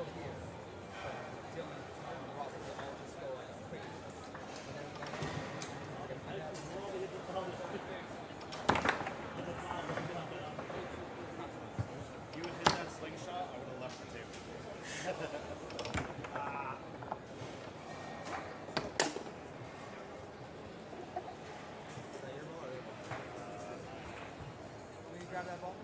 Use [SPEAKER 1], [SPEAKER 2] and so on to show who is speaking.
[SPEAKER 1] still here. Dylan, Dylan brought the all this go like crazy. You would hit that slingshot, I would have left the table. Is that your ball? Or... Uh, Will you grab that ball?